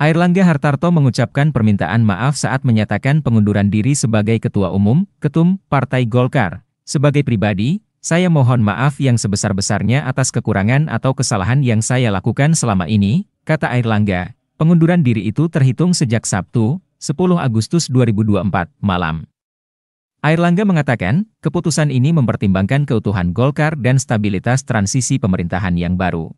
Airlangga Hartarto mengucapkan permintaan maaf saat menyatakan pengunduran diri sebagai Ketua Umum, Ketum, Partai Golkar. Sebagai pribadi, saya mohon maaf yang sebesar-besarnya atas kekurangan atau kesalahan yang saya lakukan selama ini, kata Airlangga. Pengunduran diri itu terhitung sejak Sabtu, 10 Agustus 2024, malam. Airlangga mengatakan, keputusan ini mempertimbangkan keutuhan Golkar dan stabilitas transisi pemerintahan yang baru.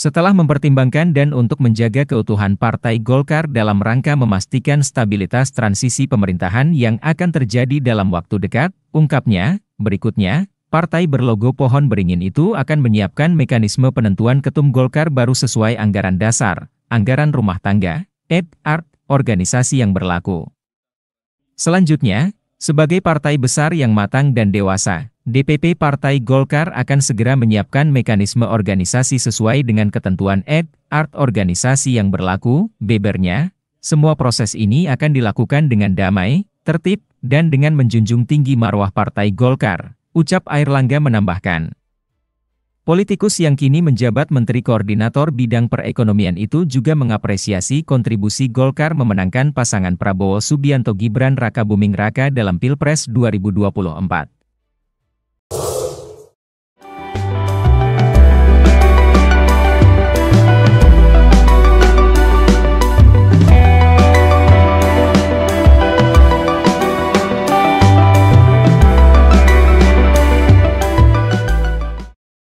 Setelah mempertimbangkan dan untuk menjaga keutuhan Partai Golkar dalam rangka memastikan stabilitas transisi pemerintahan yang akan terjadi dalam waktu dekat, ungkapnya, berikutnya, partai berlogo pohon beringin itu akan menyiapkan mekanisme penentuan ketum Golkar baru sesuai anggaran dasar, anggaran rumah tangga, ed, art, organisasi yang berlaku. Selanjutnya, sebagai partai besar yang matang dan dewasa, DPP Partai Golkar akan segera menyiapkan mekanisme organisasi sesuai dengan ketentuan ed, art organisasi yang berlaku, bebernya. Semua proses ini akan dilakukan dengan damai, tertib, dan dengan menjunjung tinggi marwah Partai Golkar, ucap Airlangga menambahkan. Politikus yang kini menjabat Menteri Koordinator Bidang Perekonomian itu juga mengapresiasi kontribusi Golkar memenangkan pasangan Prabowo Subianto Gibran Raka Buming Raka dalam Pilpres 2024.